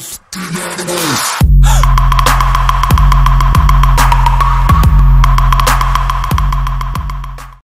fucking animals.